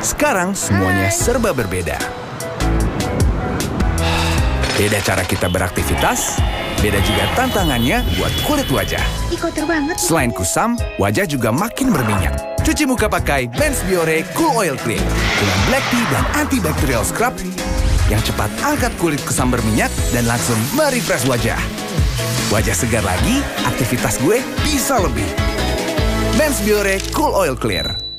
Sekarang semuanya serba berbeda. Beda cara kita beraktivitas, beda juga tantangannya buat kulit wajah. Ih, kotor banget. Selain kusam, wajah juga makin berminyak. Cuci muka pakai Benz Biore Cool Oil Cream dengan black tea dan antibacterial scrub yang cepat angkat kulit kusam berminyak dan langsung merefresh wajah. Wajah segar lagi, aktivitas gue bisa lebih. Benz Biore Cool Oil Clear.